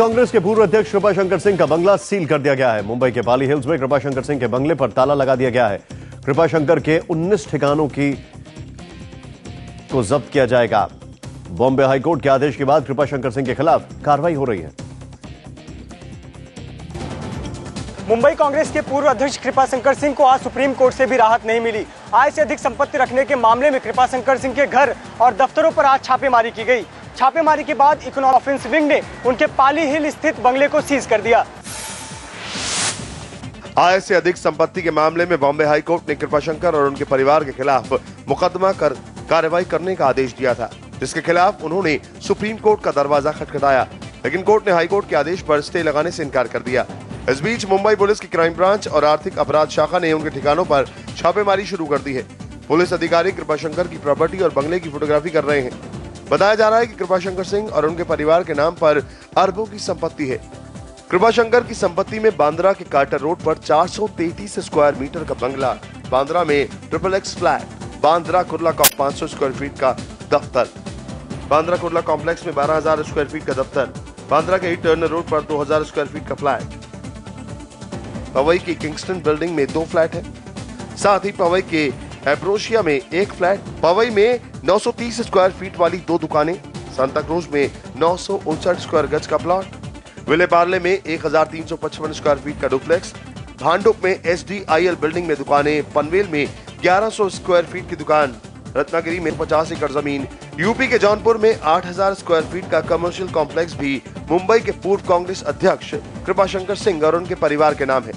कांग्रेस के पूर्व अध्यक्ष कृपाशंकर सिंह का बंगला सील कर दिया गया है। मुंबई के बाली हिल्स में कृपाशंकर सिंह के बंगले पर ताला लगा दिया गया है। कृपाशंकर के 19 ठिकानों की को जब्त किया जाएगा। बॉम्बे हाईकोर्ट के आदेश के बाद कृपाशंकर सिंह के खिलाफ कार्रवाई हो रही है। मुंबई कांग्रेस के पूर्व अध्यक्ष कृपाशंकर सिंह को आज सुप्रीम कोर्ट से भी राहत नहीं मिली। आय से अधिक संपत्ति रखने के मामले में कृपाशंकर सिंह के घर और दफ्तरों पर आज छापेमारी की गई। छापेमारी के बाद इकोनॉमिक ऑफेंस विंग ने उनके पाली हिल स्थित बंगले को सीज कर दिया। आय से अधिक संपत्ति के मामले में बॉम्बे हाईकोर्ट ने कृपाशंकर और उनके परिवार के खिलाफ मुकदमा कर कार्रवाई करने का आदेश दिया था, जिसके खिलाफ उन्होंने सुप्रीम कोर्ट का दरवाज़ा खटखटाया, लेकिन कोर्ट ने हाईकोर्ट के आदेश पर स्टे लगाने से इनकार कर दिया। इस बीच मुंबई पुलिस की क्राइम ब्रांच और आर्थिक अपराध शाखा ने उनके ठिकानों पर छापेमारी शुरू कर दी है। पुलिस अधिकारी कृपाशंकर की प्रॉपर्टी और बंगले की फोटोग्राफी कर रहे हैं। बताया जा रहा है कि कृपाशंकर सिंह और उनके परिवार के नाम पर अरबों की संपत्ति है। कृपाशंकर की संपत्ति में बांद्रा के कार्टर रोड पर 433 स्क्वायर मीटर का बंगला, बांद्रा में triple X flat, Bandra Kurla का 500 स्क्वायर फीट का दफ्तर, बांद्रा कुर्ला कॉम्प्लेक्स में 12000 स्क्वायर फीट का दफ्तर, बांद्रा के टर्नर रोड पर 2000 स्क्वायर फीट का फ्लैट। पवई की किंगस्टन बिल्डिंग में दो फ्लैट है। साथ ही पवई के एब्रोशिया में एक फ्लैट पवई में 930 स्क्वायर फीट वाली दो दुकानें, सांता क्रूज में नौ स्क्वायर गज का प्लॉट, विले पार्ले में 1355 स्क्वायर फीट का डुप्लेक्स, भांडुप में एसडीआईएल बिल्डिंग में दुकानें, पनवेल में 1100 स्क्वायर फीट की दुकान, रत्नागिरी में 50 एकड़ ज़मीन, यूपी के जौनपुर में 8000 स्क्वायर फीट का कमर्शियल कॉम्प्लेक्स भी, मुंबई के पूर्व कांग्रेस अध्यक्ष कृपाशंकर सिंह और उनके परिवार के नाम है।